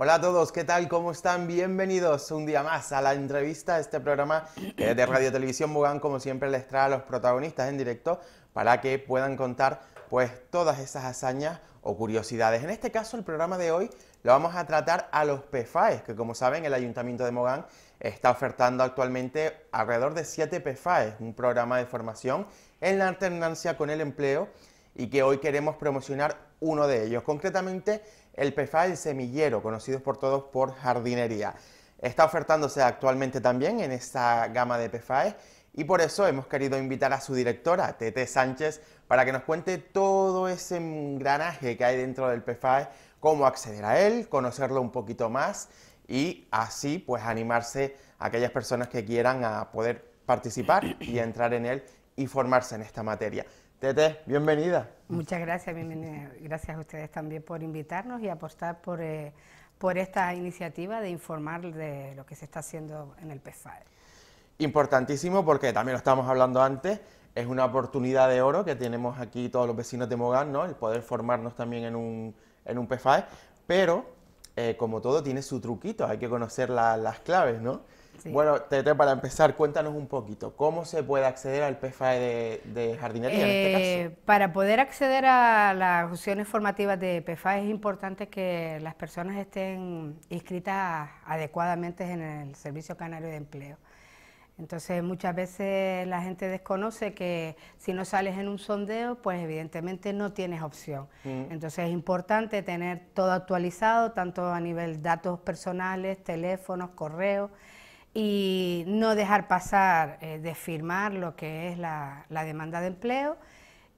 Hola a todos, ¿qué tal? ¿Cómo están? Bienvenidos un día más a la entrevista, a este programa eh, de Radio Televisión Mogán, como siempre les trae a los protagonistas en directo para que puedan contar pues todas esas hazañas o curiosidades. En este caso el programa de hoy lo vamos a tratar a los PFAES, que como saben el Ayuntamiento de Mogán está ofertando actualmente alrededor de 7 PFAES, un programa de formación en la alternancia con el empleo y que hoy queremos promocionar uno de ellos, concretamente el PFAE Semillero, conocido por todos por jardinería. Está ofertándose actualmente también en esta gama de PFAE y por eso hemos querido invitar a su directora, Tete Sánchez, para que nos cuente todo ese engranaje que hay dentro del PFAE, cómo acceder a él, conocerlo un poquito más y así pues animarse a aquellas personas que quieran a poder participar y entrar en él y formarse en esta materia. Tete, bienvenida. Muchas gracias, bienvenida. Gracias a ustedes también por invitarnos y apostar por, eh, por esta iniciativa de informar de lo que se está haciendo en el PFAE. Importantísimo porque también lo estábamos hablando antes, es una oportunidad de oro que tenemos aquí todos los vecinos de Mogán, ¿no? El poder formarnos también en un, en un PFAE, pero eh, como todo tiene su truquito, hay que conocer las claves, ¿no? Bueno, Tete, para empezar, cuéntanos un poquito, ¿cómo se puede acceder al PFAE de, jardinería en este caso? Eh, para poder acceder a las opciones formativas de PFAE es importante que las personas estén inscritas adecuadamente en el Servicio Canario de Empleo. Entonces muchas veces la gente desconoce que si no sales en un sondeo, pues evidentemente no tienes opción. Mm. Entonces es importante tener todo actualizado, tanto a nivel datos personales, teléfonos, correos, y no dejar pasar eh, de firmar lo que es la, demanda de empleo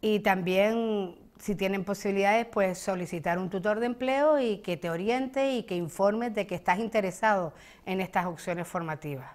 y también si tienen posibilidades pues solicitar un tutor de empleo y que te oriente y que informes de que estás interesado en estas opciones formativas.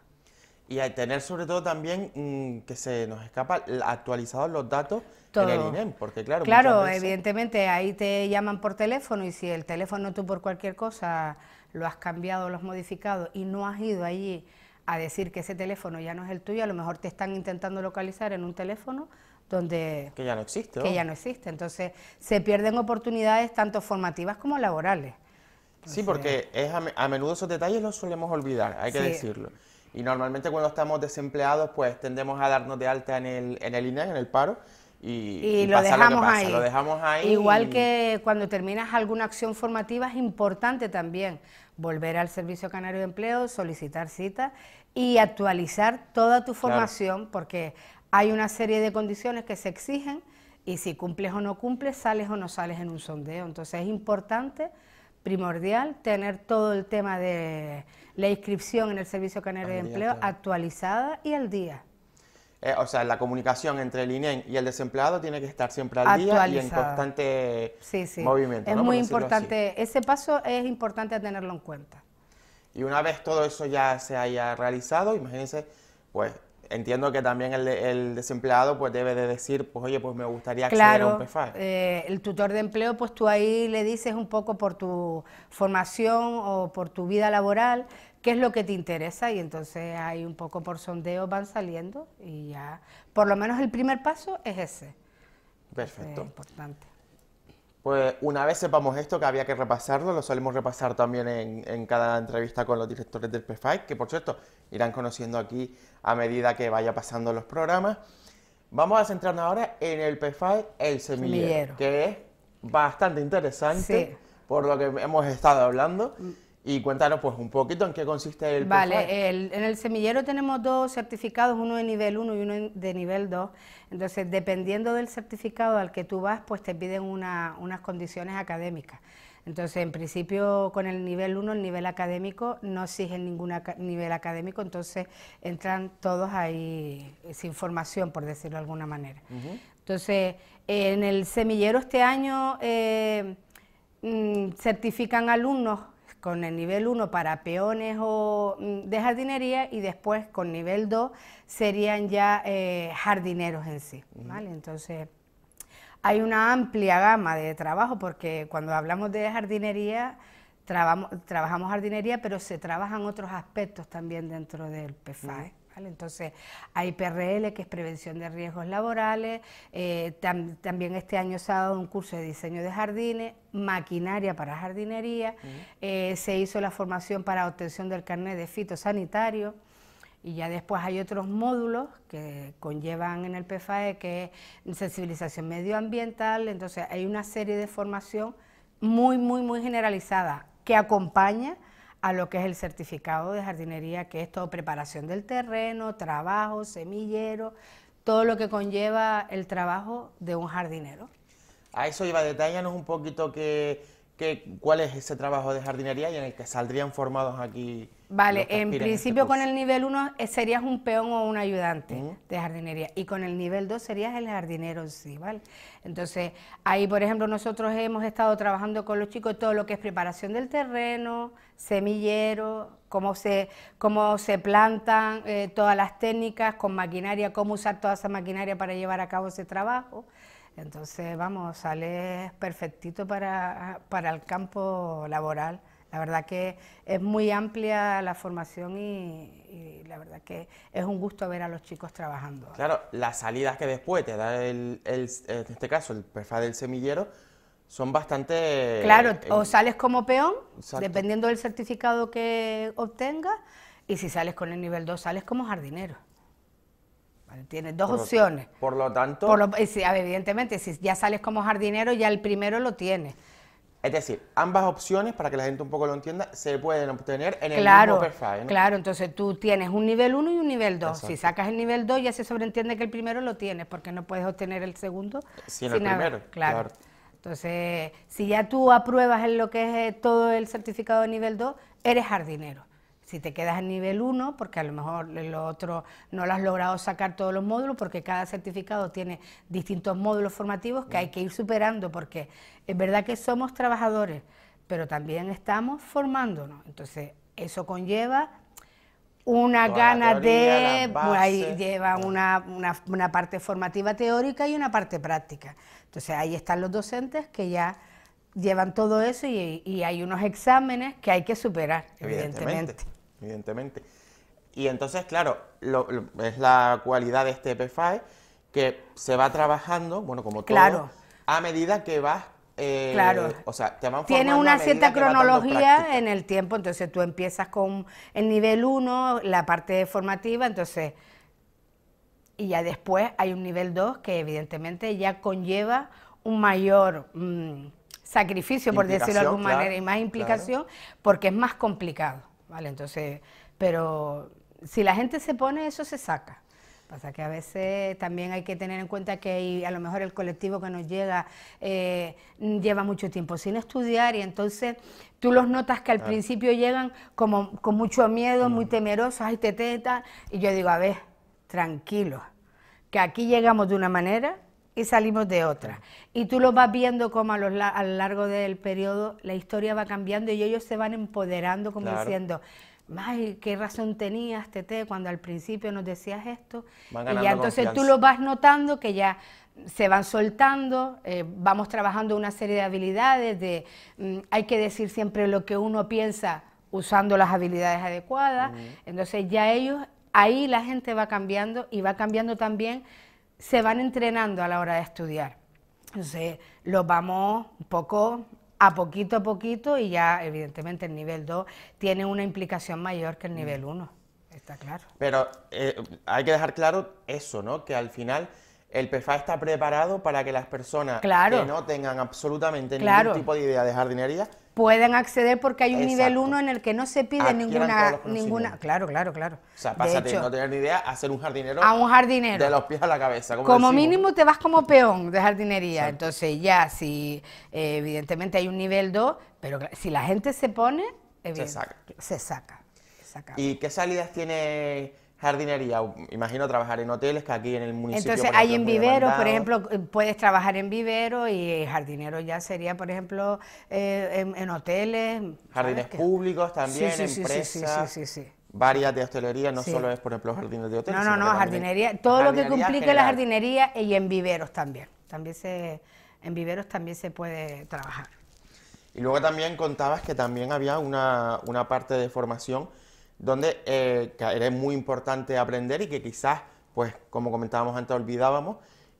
Y tener sobre todo también mm, que se nos escapa actualizados los datos en el INEM, porque claro... Claro, evidentemente ahí te llaman por teléfono y si el teléfono tú por cualquier cosa lo has cambiado, lo has modificado y no has ido allí a decir que ese teléfono ya no es el tuyo, a lo mejor te están intentando localizar en un teléfono donde... Que ya no existe. Que ya no existe. Entonces se pierden oportunidades tanto formativas como laborales. sí, porque es a, menudo esos detalles los solemos olvidar, hay que decirlo. Y normalmente cuando estamos desempleados, pues tendemos a darnos de alta en el, en el INE, en el paro, y, lo, dejamos ahí. lo dejamos ahí. Igual que cuando terminas alguna acción formativa es importante también volver al Servicio Canario de Empleo, solicitar cita y actualizar toda tu formación porque hay una serie de condiciones que se exigen y si cumples o no cumples, sales o no sales en un sondeo. Entonces es importante, primordial, tener todo el tema de la inscripción en el Servicio Canario de Empleo actualizada y al día. Eh, o sea, la comunicación entre el INEM y el desempleado tiene que estar siempre al día y en constante movimiento. Es muy importante, ese paso es importante tenerlo en cuenta. Y una vez todo eso ya se haya realizado, imagínense, pues entiendo que también el, desempleado pues debe de decir, pues oye, pues me gustaría acceder a un PFAE. Eh, el tutor de empleo, pues tú ahí le dices un poco por tu formación o por tu vida laboral, qué es lo que te interesa y entonces hay un poco por sondeo van saliendo y ya, por lo menos el primer paso es ese. Perfecto. Es importante. Pues una vez sepamos esto, que había que repasarlo, lo solemos repasar también en, cada entrevista con los directores del PFAI, que por cierto irán conociendo aquí a medida que vaya pasando los programas. Vamos a centrarnos ahora en el PFAI, el semillero, que es bastante interesante por lo que hemos estado hablando. Y cuéntanos pues un poquito en qué consiste el Vale, en el semillero tenemos dos certificados, uno de nivel 1 y uno de nivel 2. Entonces, dependiendo del certificado al que tú vas, pues te piden unas condiciones académicas. Entonces, en principio, con el nivel 1, el nivel académico, no exigen ningún nivel académico, entonces entran todos ahí sin formación, por decirlo de alguna manera. Entonces, en el semillero este año eh, mm, certifican alumnos con el nivel 1 para peones o mm, de jardinería y después con nivel 2 serían ya eh, jardineros en sí. ¿vale? Entonces, hay una amplia gama de trabajo porque cuando hablamos de jardinería, trabajamos, trabajamos jardinería, pero se trabajan otros aspectos también dentro del PFAE. Entonces, hay PRL, que es prevención de riesgos laborales, eh, también este año se ha dado un curso de diseño de jardines, maquinaria para jardinería, eh, se hizo la formación para obtención del carnet de fitosanitario, y ya después hay otros módulos que conllevan en el PFAE, que es sensibilización medioambiental, entonces hay una serie de formación muy, muy, muy generalizada que acompaña a lo que es el certificado de jardinería, que es todo preparación del terreno, trabajo, semillero, todo lo que conlleva el trabajo de un jardinero. A eso iba, detállanos un poquito que, cuál es ese trabajo de jardinería y en el que saldrían formados aquí Vale, en este principio con el nivel 1 eh, serías un peón o un ayudante de jardinería y con el nivel 2 serías el jardinero sí, ¿vale? Entonces, ahí por ejemplo nosotros hemos estado trabajando con los chicos todo lo que es preparación del terreno, semillero, cómo se, cómo se plantan eh, todas las técnicas con maquinaria, cómo usar toda esa maquinaria para llevar a cabo ese trabajo. Entonces, vamos, sale perfectito para, para el campo laboral. La verdad que es muy amplia la formación y, la verdad que es un gusto ver a los chicos trabajando. Claro, las salidas que después te da el, en este caso el PFA del semillero son bastante... Claro, eh, o sales como peón, dependiendo del certificado que obtengas, y si sales con el nivel 2 sales como jardinero. Tienes dos opciones. por lo tanto... Por evidentemente, si ya sales como jardinero, ya el primero lo tienes. Es decir, ambas opciones, para que la gente un poco lo entienda, se pueden obtener en el mismo perfil. Claro, entonces tú tienes un nivel 1 y un nivel 2. Si sacas el nivel 2 ya se sobreentiende que el primero lo tienes, porque no puedes obtener el segundo sin, el primero. Claro. Entonces, si ya tú apruebas en lo que es eh, todo el certificado de nivel 2, eres jardinero. Si te quedas en nivel 1, porque a lo mejor lo otro no lo has logrado sacar todos los módulos, porque cada certificado tiene distintos módulos formativos que hay que ir superando, porque es verdad que somos trabajadores, pero también estamos formándonos. Entonces, eso conlleva una gana de, ahí lleva una, una, parte formativa teórica y una parte práctica. Entonces ahí están los docentes que ya llevan todo eso y, y hay unos exámenes que hay que superar, evidentemente evidentemente. Y entonces, claro, es la cualidad de este PFI que se va trabajando, bueno, como todo, a medida que vas eh, claro. O sea, te van Tiene una cierta cronología en el tiempo, entonces tú empiezas con el nivel 1, la parte formativa, entonces, y ya después hay un nivel 2 que evidentemente ya conlleva un mayor mm, sacrificio, por decirlo de alguna manera, y más implicación, porque es más complicado. ¿Vale? Entonces, pero si la gente se pone, eso se saca. Pasa que a veces también hay que tener en cuenta que a lo mejor el colectivo que nos llega eh, lleva mucho tiempo sin estudiar y entonces tú los notas que al principio llegan como con mucho miedo, muy temerosos, ay, te teta, y yo digo, a ver, tranquilo, que aquí llegamos de una manera y salimos de otra. Y tú lo vas viendo como a lo, largo del periodo la historia va cambiando y ellos se van empoderando como diciendo, ay, qué razón tenías, Tete, cuando al principio nos decías esto. y ya entonces tú lo vas notando que ya se van soltando, eh, vamos trabajando una serie de habilidades, de mm, hay que decir siempre lo que uno piensa usando las habilidades adecuadas. Entonces ya ellos, ahí la gente va cambiando y va cambiando también se van entrenando a la hora de estudiar. Entonces, los vamos un poco a poquito a poquito y ya, evidentemente, el nivel 2 tiene una implicación mayor que el nivel 1, está claro. Pero eh, hay que dejar claro eso, ¿no? Que al final el PFA está preparado para que las personas que no tengan absolutamente ningún tipo de idea de jardinería pueden acceder porque hay un nivel 1 en el que no se pide ninguna ninguna claro claro claro. O sea pásate de no tener ni idea a ser un jardinero a un jardinero. de los pies a la cabeza como, mínimo te vas como peón de jardinería. Entonces ya si eh, evidentemente hay un nivel 2 pero si la gente se pone se saca se saca. Y qué salidas tiene jardinería, imagino trabajar en hoteles que aquí en el municipio. Entonces hay en viveros, por ejemplo, eh, puedes trabajar en vivero y jardinero ya sería, por ejemplo, eh, en, hoteles. Jardines públicos también, sí, sí, empresas. Sí, sí, sí, Varias de hostelería, no solo es, por ejemplo, jardines de hoteles. No, no, no, jardinería, todo lo que complique la jardinería y en viveros también. También se, en viveros también se puede trabajar. Y luego también contabas que también había una, una parte de formación donde eh, era muy importante aprender y que quizás, pues como comentábamos antes, olvidábamos,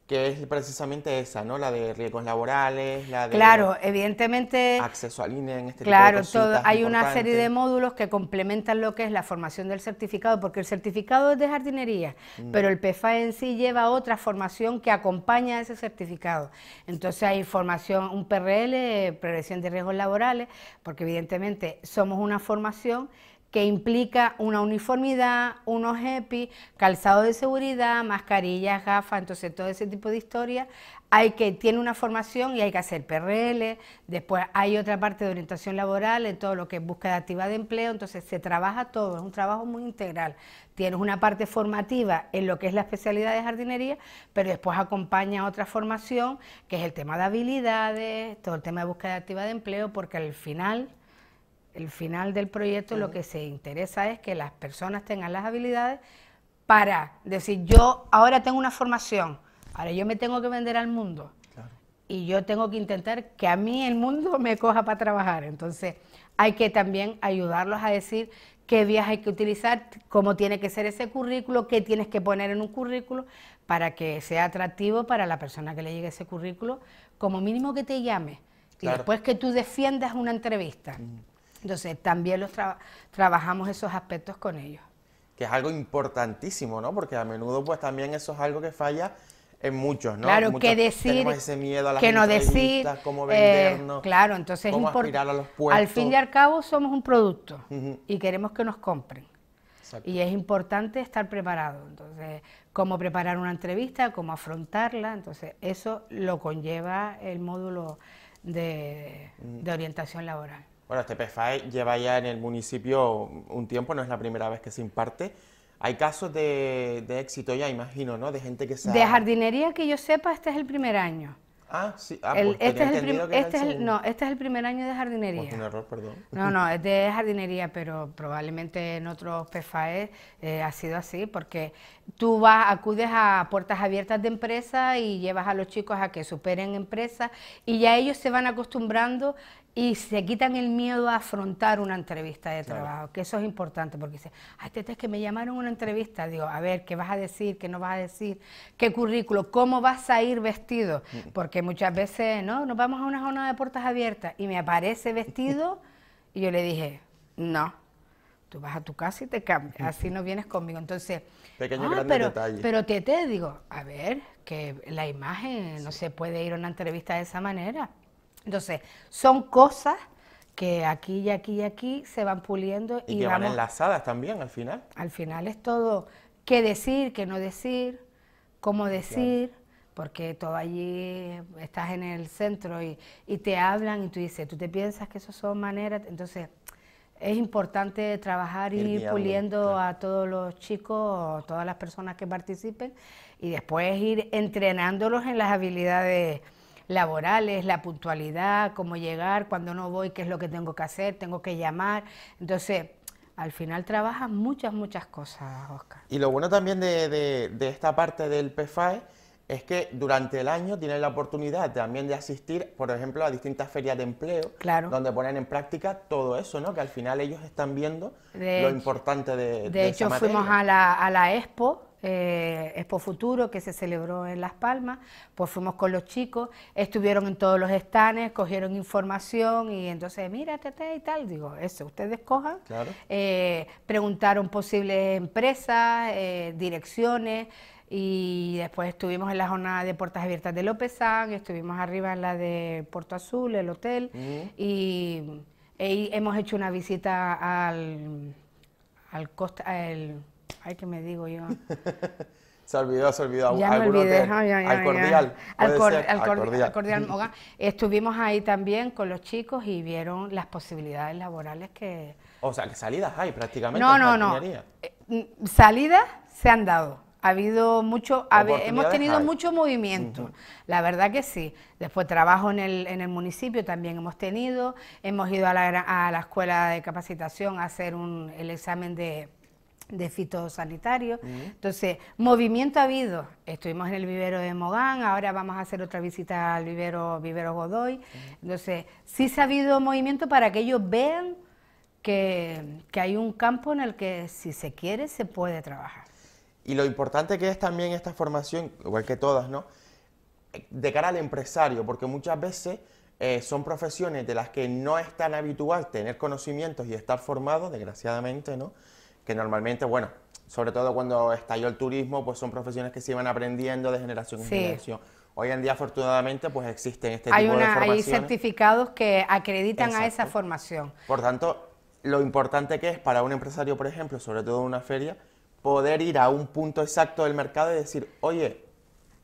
que es precisamente esa, ¿no? La de riesgos laborales, la de... Claro, evidentemente... Acceso a línea en este claro, tipo de todo, hay una serie de módulos que complementan lo que es la formación del certificado, porque el certificado es de jardinería, mm. pero el PFA en sí lleva otra formación que acompaña a ese certificado. Entonces hay formación, un PRL, prevención de riesgos laborales, porque evidentemente somos una formación que implica una uniformidad, unos EPI, calzado de seguridad, mascarillas, gafas, entonces todo ese tipo de historias. Hay que, tiene una formación y hay que hacer PRL, después hay otra parte de orientación laboral, en todo lo que es búsqueda activa de empleo, entonces se trabaja todo, es un trabajo muy integral. Tienes una parte formativa en lo que es la especialidad de jardinería, pero después acompaña otra formación, que es el tema de habilidades, todo el tema de búsqueda activa de empleo, porque al final el final del proyecto lo que se interesa es que las personas tengan las habilidades para decir, yo ahora tengo una formación, ahora yo me tengo que vender al mundo y yo tengo que intentar que a mí el mundo me coja para trabajar. Entonces hay que también ayudarlos a decir qué vías hay que utilizar, cómo tiene que ser ese currículo, qué tienes que poner en un currículo para que sea atractivo para la persona que le llegue ese currículo, como mínimo que te llame. Y después que tú defiendas una entrevista. Entonces, también los trabajamos esos aspectos con ellos. Que es algo importantísimo, ¿no? Porque a menudo, pues también eso es algo que falla en muchos, ¿no? Claro, que decir, ese miedo a las que no decir, cómo vendernos, eh, claro, entonces cómo aspirar a los puestos. Al fin y al cabo somos un producto y queremos que nos compren. Y es importante estar preparado. Entonces, cómo preparar una entrevista, cómo afrontarla, entonces eso lo conlleva el módulo de orientación laboral. Bueno, este PFAE lleva ya en el municipio un tiempo, no es la primera vez que se imparte. Hay casos de, éxito ya, imagino, ¿no? De gente que se De jardinería que yo sepa, este es el primer año. Ah, sí. Ah, pues este es el, este es el, no, este es el primer año de jardinería. Pues un error, perdón. No, no, es de jardinería, pero probablemente en otros PFAE eh, ha sido así, porque tú vas, acudes a puertas abiertas de empresa y llevas a los chicos a que superen empresas y ya ellos se van acostumbrando y se quitan el miedo a afrontar una entrevista de trabajo, que eso es importante, porque dice, ay, te es que me llamaron a una entrevista, digo, a ver, ¿qué vas a decir? ¿Qué no vas a decir? ¿Qué currículo? ¿Cómo vas a ir vestido? Mm. Porque muchas veces, ¿no? Nos vamos a una zona de puertas abiertas y me aparece vestido y yo le dije, no, tú vas a tu casa y te cambias, así no vienes conmigo. Entonces, Pequeño, ah, pero, detalle. pero te, te digo, a ver, que la imagen no se puede ir a una entrevista de esa manera. Entonces, son cosas que aquí y aquí y aquí se van puliendo y, que van enlazadas también al final. Al final es todo qué decir, qué no decir, cómo decir, porque todo allí estás en el centro y, y, te hablan y tú dices, tú te piensas que eso son maneras, entonces es importante trabajar y ir puliendo a todos los chicos, todas las personas que participen y después ir entrenándolos en las habilidades laborales, la puntualidad, cómo llegar, cuando no voy, qué es lo que tengo que hacer, tengo que llamar. Entonces, al final trabajas muchas, muchas cosas, Oscar. Y lo bueno también de, esta parte del PFAE es que durante el año tienen la oportunidad también de asistir, por ejemplo, a distintas ferias de empleo, donde ponen en práctica todo eso, ¿no? Que al final ellos están viendo lo importante de, de, hecho, fuimos a la, a la Expo eh, Expo Futuro que se celebró en Las Palmas, pues fuimos con los chicos, estuvieron en todos los estanes, cogieron información y entonces, mira, tete y tal, digo, eso, ustedes cojan, eh, preguntaron posibles empresas, eh, direcciones, y después estuvimos en la jornada de puertas abiertas de Lópezán, estuvimos arriba en la de Puerto Azul, el hotel, y, hemos hecho una visita al, al costa, al Ay, ¿qué me digo yo? se olvidó, se olvidó. Ya me olvidé. al cordial. Al, cordial. cordial Mogán. Estuvimos ahí también con los chicos y vieron las posibilidades laborales que... O sea, que salidas hay prácticamente. No, no, no. Eh, salidas se han dado. Ha habido mucho, hemos tenido mucho movimiento, la verdad que sí. Después trabajo en el, en el municipio también hemos tenido, hemos ido a la, a la escuela de capacitación a hacer un, el examen de, de fitosanitario. Entonces, movimiento ha habido. Estuvimos en el vivero de Mogán, ahora vamos a hacer otra visita al vivero, vivero Godoy. Entonces, sí se ha habido movimiento para que ellos vean que, que hay un campo en el que si se quiere se puede trabajar. Y lo importante que es también esta formación, igual que todas, ¿no? De cara al empresario, porque muchas veces eh, son profesiones de las que no es tan habitual tener conocimientos y estar formado, desgraciadamente, ¿no? Que normalmente, bueno, sobre todo cuando estalló el turismo, pues son profesiones que se iban aprendiendo de generación en generación. Hoy en día, afortunadamente, pues existen este tipo de formaciones. Hay certificados que acreditan a esa formación. Por tanto, lo importante que es para un empresario, por ejemplo, sobre todo en una feria, poder ir a un punto exacto del mercado y decir, oye,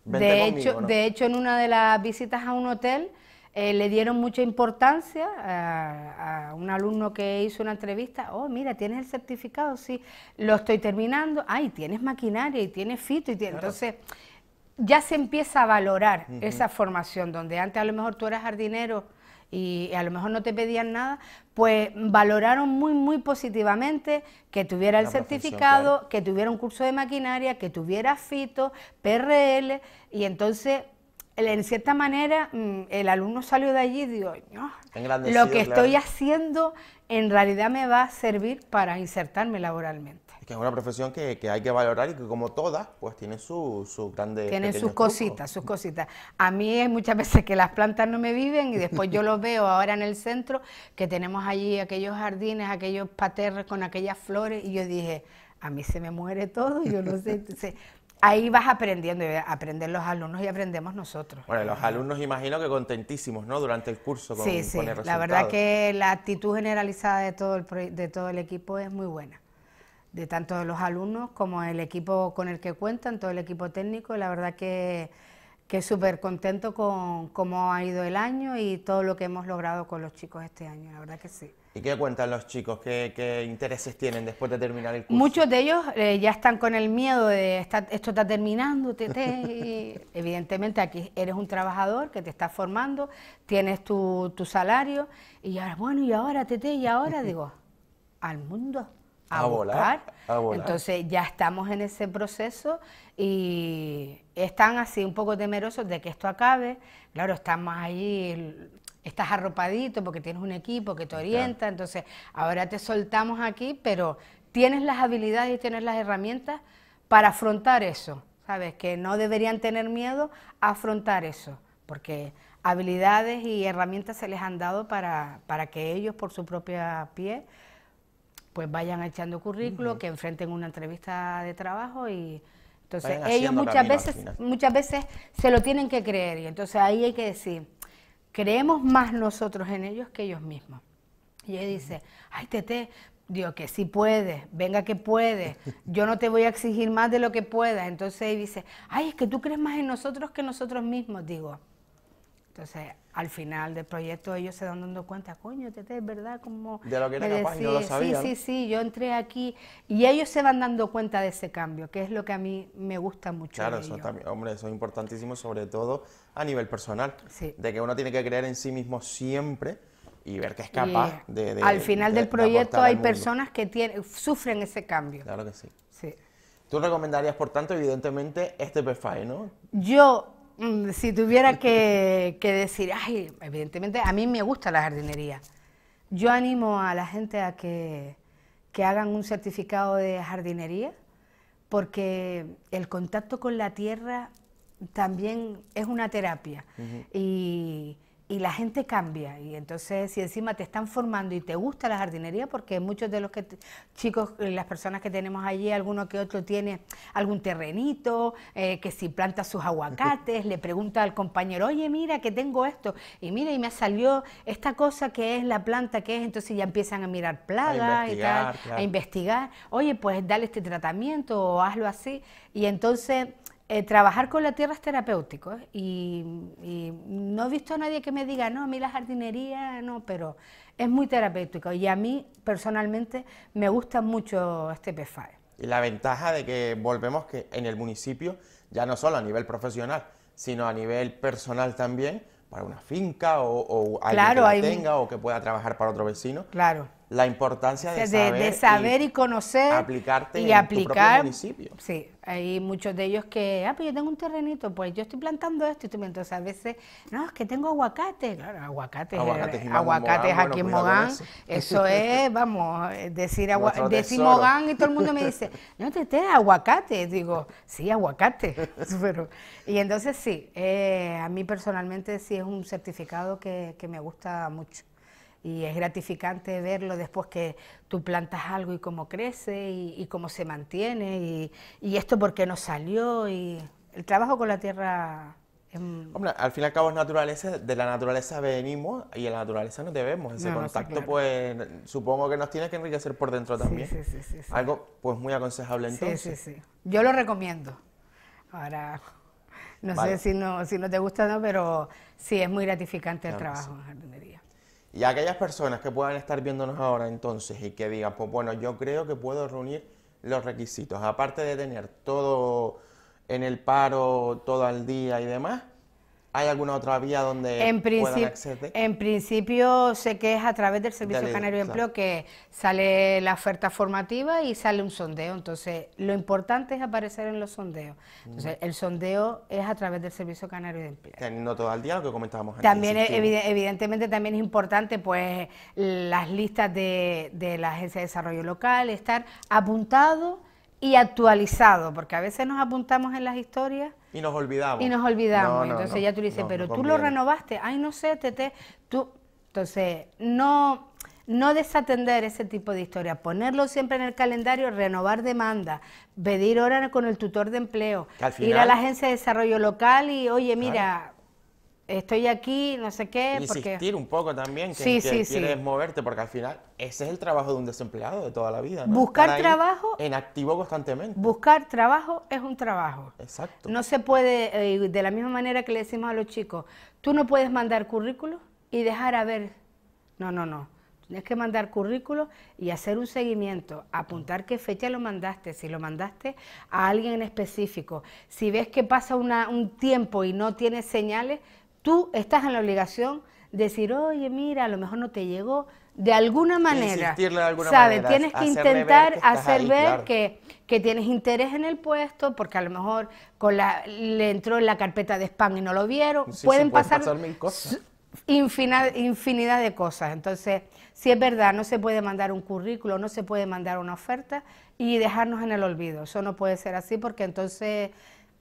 vente de conmigo, hecho, De hecho, en una de las visitas a un hotel eh, le dieron mucha importancia a, un alumno que hizo una entrevista, oh, mira, tienes el certificado, sí, lo estoy terminando, ay, tienes maquinaria y tienes fito, y tienes... entonces ya se empieza a valorar esa formación, donde antes a lo mejor tú eras jardinero, y a lo mejor no te pedían nada, pues valoraron muy, muy positivamente que tuviera el certificado, que tuviera un curso de maquinaria, que tuviera FITO, PRL, y entonces en cierta manera mm, el alumno salió de allí y dijo, no, lo que estoy haciendo en realidad me va a servir para insertarme laboralmente que es una profesión que, hay que valorar y que como todas, pues tiene sus su grandes... Tiene sus cositas, sus cositas. A mí es muchas veces que las plantas no me viven y después yo los veo ahora en el centro, que tenemos allí aquellos jardines, aquellos paterres con aquellas flores, y yo dije, a mí se me muere todo, yo no sé. Entonces, ahí vas aprendiendo, aprenden los alumnos y aprendemos nosotros. Bueno, los alumnos imagino que contentísimos, ¿no? Durante el curso con, sí, sí. La verdad que la actitud generalizada de todo el, de todo el equipo es muy buena de tanto de los alumnos como el equipo con el que cuentan, todo el equipo técnico. La verdad que, que súper contento con cómo ha ido el año y todo lo que hemos logrado con los chicos este año, la verdad que sí. ¿Y qué cuentan los chicos? ¿Qué, intereses tienen después de terminar el curso? Muchos de ellos eh, ya están con el miedo de estar, esto está terminando, evidentemente aquí eres un trabajador que te estás formando, tienes tu, tu salario y ahora, bueno, y ahora, tete, y ahora digo, al mundo a, volar. Entonces ya estamos en ese proceso y están así un poco temerosos de que esto acabe. Claro, estamos ahí, estás arropadito porque tienes un equipo que te orienta, entonces ahora te soltamos aquí, pero tienes las habilidades y tienes las herramientas para afrontar eso, ¿sabes? Que no deberían tener miedo a afrontar eso, porque habilidades y herramientas se les han dado para, para que ellos por su propia pie pues vayan echando currículo, que enfrenten una entrevista de trabajo y entonces ellos muchas veces muchas veces se lo tienen que creer y entonces ahí hay que decir, creemos más nosotros en ellos que ellos mismos. Y él dice, ay Tete, digo que sí puedes, venga que puedes, yo no te voy a exigir más de lo que puedas. Entonces dice, ay, es que tú crees más en nosotros que nosotros mismos, digo. Entonces, al final del proyecto ellos se dan dando cuenta, coño, Tete, es verdad, como... De lo que era capaz y no lo sabían. Sí, sí, sí, yo entré aquí y ellos se van dando cuenta de ese cambio, que es lo que a mí me gusta mucho. Claro, eso también, hombre, eso es importantísimo, sobre todo a nivel personal, de que uno tiene que creer en sí mismo siempre y ver que es capaz de, Al final del proyecto hay personas que tienen, sufren ese cambio. Claro que sí. Sí. Tú recomendarías, por tanto, evidentemente, este PFAE, ¿no? Yo si tuviera que, decir, ay, evidentemente a mí me gusta la jardinería. Yo animo a la gente a que, hagan un certificado de jardinería porque el contacto con la tierra también es una terapia. Y y la gente cambia. Y entonces, si encima te están formando y te gusta la jardinería, porque muchos de los que chicos, las personas que tenemos allí, alguno que otro tiene algún terrenito, eh, que si planta sus aguacates, le pregunta al compañero, oye, mira, que tengo esto, y mira, y me salió esta cosa que es la planta, que es, entonces ya empiezan a mirar plagas y tal, a investigar, oye, pues dale este tratamiento o hazlo así. Y entonces eh, trabajar con la tierra es terapéutico ¿eh? y, no he visto a nadie que me diga, no, a mí la jardinería, no, pero es muy terapéutico y a mí personalmente me gusta mucho este PFAE. Y la ventaja de que volvemos que en el municipio, ya no solo a nivel profesional, sino a nivel personal también, para una finca o, alguien que la tenga o que pueda trabajar para otro vecino. Claro la importancia de, saber, de saber y, conocer aplicarte y en aplicar, tu municipio. Sí, hay muchos de ellos que, ah, pues yo tengo un terrenito, pues yo estoy plantando esto y tú entonces a veces, no, es que tengo aguacate, claro, aguacates, Aguacates, eh, aguacates Mogán, aquí en bueno, Mogán, eso. eso es, vamos, eh, decir, agua, decir. Mogán y todo el mundo me dice, no te te aguacate, digo, sí, aguacate, pero, y entonces sí, eh, a mí personalmente sí es un certificado que, que me gusta mucho y es gratificante verlo después que tú plantas algo y cómo crece y, y cómo se mantiene y, y esto por qué no salió y el trabajo con la tierra Hombre, al fin y al cabo es naturaleza, de la naturaleza venimos y en la naturaleza nos debemos. Ese No, no, sí, contacto, claro. pues, supongo que nos tiene que enriquecer por dentro también. Sí, sí, sí, sí, sí. Algo, pues, muy aconsejable Sí, entonces. sí, sí. Yo lo recomiendo. Ahora, no Vale. sé si no, si no te gusta o no, pero sí es muy gratificante el Claro trabajo en jardinería. Y aquellas personas que puedan estar viéndonos ahora entonces y que digan, pues bueno, yo creo que puedo reunir los requisitos, aparte de tener todo en el paro, todo al día y demás, ¿hay alguna otra vía donde En, puedan acceder? en principio sé que es a través del Servicio Canario de claro. Empleo que sale la oferta formativa y sale un sondeo. Entonces, lo importante es aparecer en los sondeos. Entonces, el sondeo es a través del Servicio Canario de Empleo. Teniendo todo al día lo que comentábamos antes. También, es evidentemente, también es importante pues las listas de, de la Agencia de Desarrollo Local, estar apuntado y actualizado, porque a veces nos apuntamos en las historias Y nos olvidamos. y nos olvidamos. No, no, entonces no, ya tú le dices, pero tú lo renovaste, ay no sé, tete, tú. Entonces, no, no desatender ese tipo de historias, ponerlo siempre en el calendario, renovar demanda, pedir hora con el tutor de empleo, ir a la agencia de desarrollo local y, oye, mira, estoy aquí, no sé qué, porque... Insistir un poco también, que, Sí, que sí, sí. quieres moverte, porque al final ese es el trabajo de un desempleado de toda la vida. ¿no? Buscar trabajo- En activo constantemente. Buscar trabajo es un trabajo. Exacto. No se puede, eh, de la misma manera que le decimos a los chicos, tú no puedes mandar currículos y dejar a ver. No, no, no. Tienes que mandar currículos y hacer un seguimiento, apuntar qué fecha lo mandaste, si lo mandaste a alguien en específico. Si ves que pasa una- un tiempo y no tienes señales, tú estás en la obligación de decir, oye, mira, a lo mejor no te llegó. De alguna manera, de alguna ¿sabes? manera, Tienes que ver intentar que hacer ahí, ver claro. que, que tienes interés en el puesto, porque a lo mejor con la, le entró en la carpeta de spam y no lo vieron. Sí, pueden pasar, pasar mil cosas. infinidad de cosas. Entonces, si es verdad, no se puede mandar un currículo, no se puede mandar una oferta y dejarnos en el olvido. Eso no puede ser así porque entonces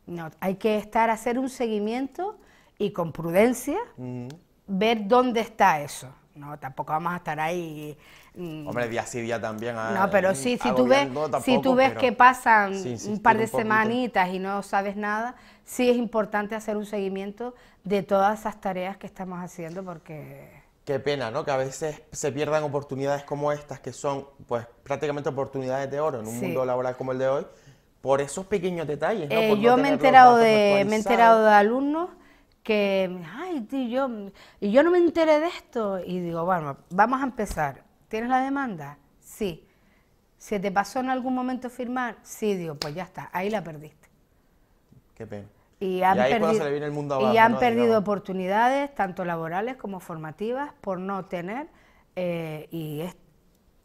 no, hay que estar, hacer un seguimiento y con prudencia Mm. ver dónde está eso. No, tampoco vamos a estar ahí. mm, Hombre, día sí día también. ah, no, pero sí, si tú ves, agobiando si tú tampoco, ves que pasan sí un par de poquito. semanitas y no sabes nada, sí es importante hacer un seguimiento de todas esas tareas que estamos haciendo porque Qué pena, ¿no? Que a veces se pierdan oportunidades como estas, que son, pues, prácticamente oportunidades de oro en un Sí. mundo laboral como el de hoy, por esos pequeños detalles, ¿no? Eh, no yo me he enterado de me he enterado de alumnos que ay tío, yo y yo no me enteré de esto y digo bueno vamos a empezar. Tienes la demanda sí se te pasó en algún momento firmar sí digo pues ya está ahí la perdiste Qué pena. y han ahí perdido, se le viene el mundo y abajo, han ¿no? perdido Digamos. oportunidades, tanto laborales como formativas, por no tener, eh, y, es-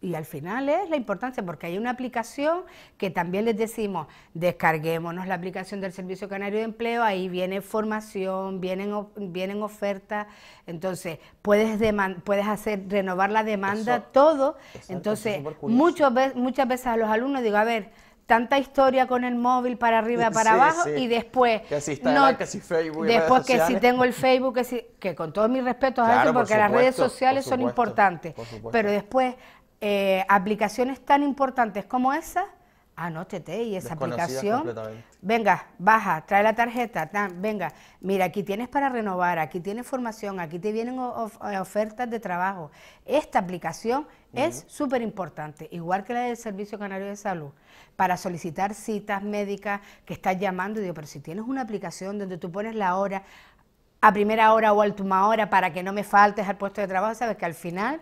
y al final es la importancia, porque hay una aplicación que también les decimos, descarguémonos la aplicación del Servicio Canario de Empleo, ahí viene formación, vienen, vienen ofertas, entonces puedes, puedes hacer, renovar la demanda, Eso- todo, entonces eso es súper curioso. muchos ve- muchas veces a los alumnos digo, a ver, tanta historia con el móvil para arriba, para Sí, abajo, sí. y después... Que si Instagram, que si Facebook Después que si tengo el Facebook, que, si, que con todos mis respetos a Claro, por porque las redes sociales por son supuesto, importantes, por supuesto. pero después eh, aplicaciones tan importantes como esa, anótete y esa aplicación, venga, baja, trae la tarjeta, tan, venga, mira, aquí tienes para renovar, aquí tienes formación, aquí te vienen of- eh, ofertas de trabajo. Esta aplicación es súper importante, igual que la del Servicio Canario de Salud, para solicitar citas médicas que estás llamando, y digo, pero si tienes una aplicación donde tú pones la hora, a primera hora o a última hora para que no me faltes al puesto de trabajo, sabes que al final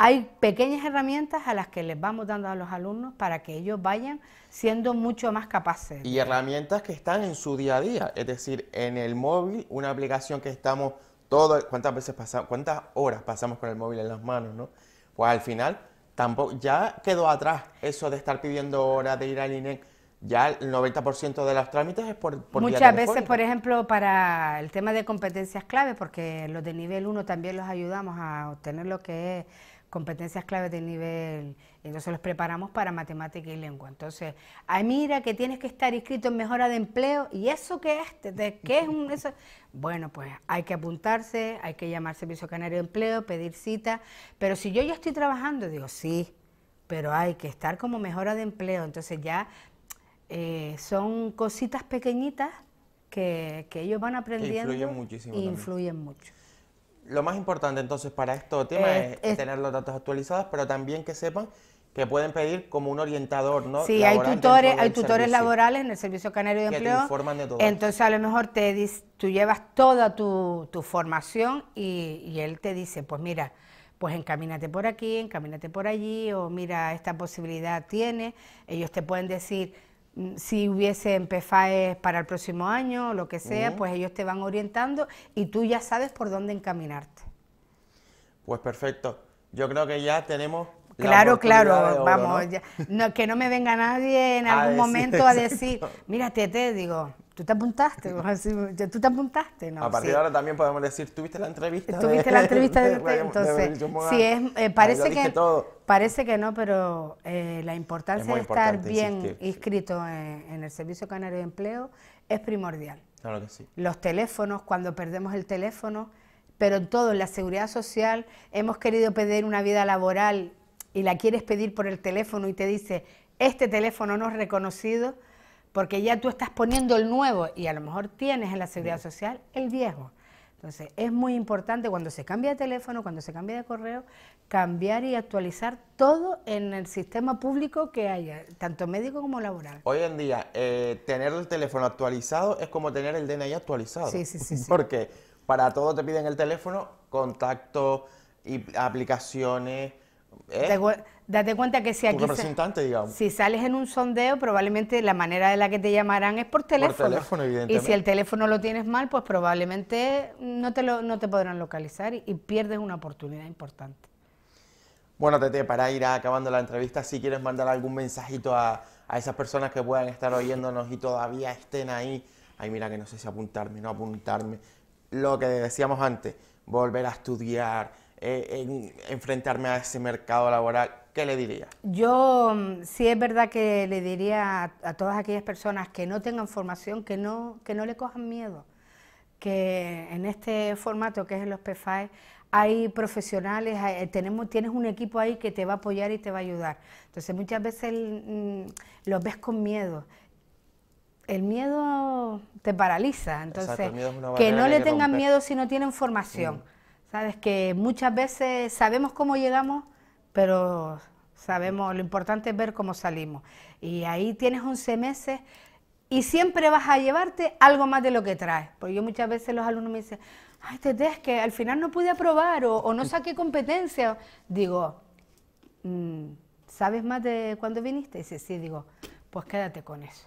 hay pequeñas herramientas a las que les vamos dando a los alumnos para que ellos vayan siendo mucho más capaces. Y herramientas que están en su día a día, es decir, en el móvil, una aplicación que estamos todo, cuántas veces pasamos, cuántas horas pasamos con el móvil en las manos, ¿no? Pues al final tampoco, ya quedó atrás eso de estar pidiendo horas, de ir al INE. Ya el 90% de los trámites es por, por Muchas veces, por ejemplo, para el tema de competencias clave, porque los de nivel 1 también los ayudamos a obtener lo que es competencias claves de nivel, entonces los preparamos para matemática y lengua. Entonces, ay mira que tienes que estar inscrito en mejora de empleo, ¿y eso qué es? ¿De qué es un eso? Bueno, pues hay que apuntarse, hay que llamar Servicio Canario de Empleo, pedir cita, pero si yo ya estoy trabajando, digo, sí, pero hay que estar como mejora de empleo, entonces ya eh, son cositas pequeñitas que, ellos van aprendiendo. influyen muchísimo. influyen mucho lo más importante entonces para este tema es, tener los datos actualizados, pero también que sepan que pueden pedir como un orientador, ¿no? Sí, hay tutores, hay tutores laborales en el Servicio Canario de Empleo. Te informan de todo. Entonces a lo mejor te tú llevas toda tu, formación y, y, él te dice, pues mira, pues encamínate por aquí, encamínate por allí, o mira, esta posibilidad tiene. Ellos te pueden decir, si hubiese PFAE para el próximo año o lo que sea, pues ellos te van orientando y tú ya sabes por dónde encaminarte. Pues perfecto. Yo creo que ya tenemos... Claro, claro, vamos, que no me venga nadie en algún momento a decir, mira, Tete, digo, ¿Tú te apuntaste? ¿Tú te apuntaste? No, a partir de ahora también podemos decir, ¿tuviste la entrevista? ¿Tuviste la entrevista de, Entonces, sí, es, eh, parece, que, parece que no, pero eh, la importancia de estar bien inscrito en, el Servicio Canario de Empleo es primordial. Claro que sí. Los teléfonos, cuando perdemos el teléfono, pero en todo, en la seguridad social, hemos querido pedir una vida laboral y la quieres pedir por el teléfono y te dice, este teléfono no es reconocido, porque ya tú estás poniendo el nuevo y a lo mejor tienes en la seguridad social el viejo. Entonces, es muy importante cuando se cambia de teléfono, cuando se cambia de correo, cambiar y actualizar todo en el sistema público que haya, tanto médico como laboral. Hoy en día, eh, tener el teléfono actualizado es como tener el DNI actualizado. Sí, sí, sí. sí. Porque para todo te piden el teléfono, contacto, y aplicaciones. ¿eh? Date cuenta que si aquí si sales en un sondeo, probablemente la manera de la que te llamarán es por teléfono. Por teléfono evidentemente. Y si el teléfono lo tienes mal, pues probablemente no te, lo, no te podrán localizar y, pierdes una oportunidad importante. Bueno, Tete, para ir acabando la entrevista, si quieres mandar algún mensajito a, a esas personas que puedan estar oyéndonos y todavía estén ahí, ay, mira que no sé si apuntarme, no apuntarme, lo que decíamos antes, volver a estudiar, eh, enfrentarme a ese mercado laboral, ¿qué le diría? Yo mm, sí es verdad que le diría a, todas aquellas personas que no tengan formación, que no, que no le cojan miedo, que en este formato que es en los PFAE hay profesionales, tenemos, tienes un equipo ahí que te va a apoyar y te va a ayudar. Entonces muchas veces mm, los ves con miedo. El miedo te paraliza, entonces que no le tengan miedo si no tienen formación. Mm. Sabes que muchas veces sabemos cómo llegamos, pero sabemos, lo importante es ver cómo salimos. Y ahí tienes 11 meses y siempre vas a llevarte algo más de lo que traes. Porque yo muchas veces los alumnos me dicen, ay, Tete, es que al final no pude aprobar o, no saqué competencia. Digo, mm, ¿sabes más de cuándo viniste? Y dice, sí, digo, pues quédate con eso.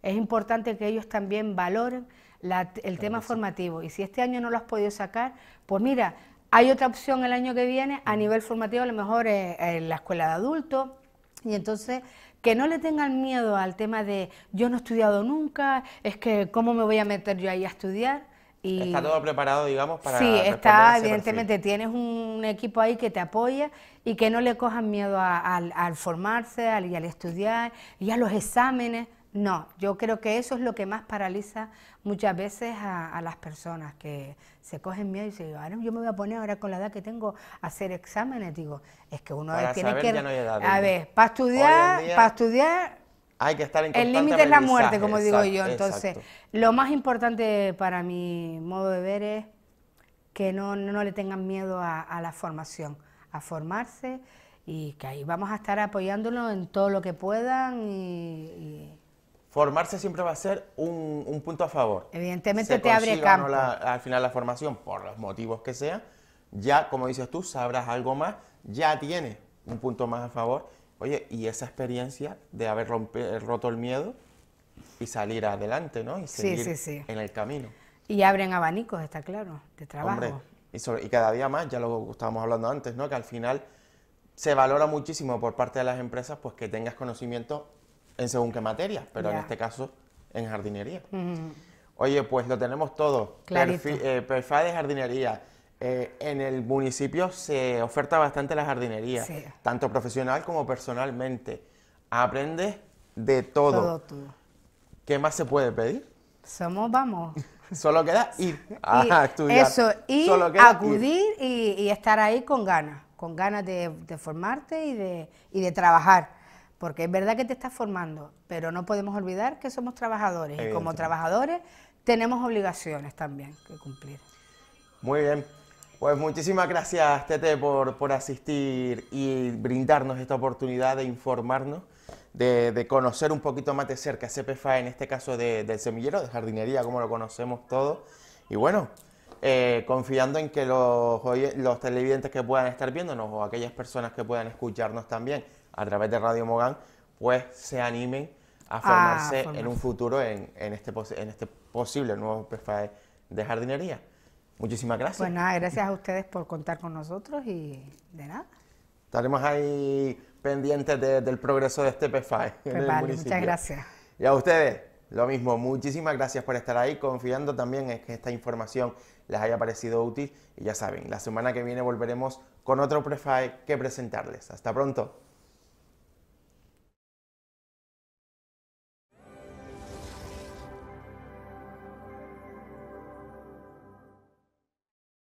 Es importante que ellos también valoren el tema formativo. Y si este año no lo has podido sacar, pues mira, hay otra opción el año que viene a nivel formativo, a lo mejor eh, en la escuela de adultos. Y entonces, que no le tengan miedo al tema de yo no he estudiado nunca, es que cómo me voy a meter yo ahí a estudiar. Y está todo preparado, digamos, para... Sí, está, evidentemente, tienes un equipo ahí que te apoya y que no le cojan miedo al formarse, al, y al estudiar y a los exámenes. No, yo creo que eso es lo que más paraliza muchas veces a, las personas, que se cogen miedo y dicen, ahora yo me voy a poner ahora con la edad que tengo a hacer exámenes. Digo, es que uno tiene que... a ver, para estudiar, para estudiar... Hay que estar en El límite es la muerte, como digo yo. Entonces, lo más importante para mi modo de ver es que no, le tengan miedo a, la formación, a formarse y que ahí vamos a estar apoyándolo en todo lo que puedan y formarse siempre va a ser un, punto a favor. Evidentemente te abre campo. al final la formación, por los motivos que sea, ya, como dices tú, sabrás algo más, ya tienes un punto más a favor. Oye, y esa experiencia de haber roto el miedo y salir adelante, ¿no? Y seguir en el camino. Y abren abanicos, está claro, de trabajo. y, y cada día más, ya lo estábamos hablando antes, ¿no? Que al final se valora muchísimo por parte de las empresas pues que tengas conocimiento en según qué materia, pero en este caso en jardinería. Oye, pues lo tenemos todo. Eh, de jardinería. Eh, en el municipio se oferta bastante la jardinería, tanto profesional como personalmente. Aprendes de todo. Todo, ¿Qué más se puede pedir? Somos, vamos. Solo queda ir a estudiar. Eso, ir, acudir Y, estar ahí con ganas, con ganas de, formarte y de, y de trabajar. Porque es verdad que te estás formando, pero no podemos olvidar que somos trabajadores y como trabajadores tenemos obligaciones también que cumplir. Muy bien. Pues muchísimas gracias, Tete, por, por asistir y brindarnos esta oportunidad de informarnos, de, conocer un poquito más de cerca CPFA, en este caso del semillero, de jardinería, como lo conocemos todos. Y bueno, eh, confiando en que los, los televidentes que puedan estar viéndonos o aquellas personas que puedan escucharnos también a través de Radio Mogán, pues se animen a formarse, en un futuro en, este, en este posible nuevo CPFA de jardinería. Muchísimas gracias. Pues nada, gracias a ustedes por contar con nosotros y de nada. Estaremos ahí pendientes del progreso de este PFAE. Pues vale, muchas gracias. Y a ustedes, lo mismo, muchísimas gracias por estar ahí, confiando también en que esta información les haya parecido útil. Y ya saben, la semana que viene volveremos con otro PFAE que presentarles. Hasta pronto.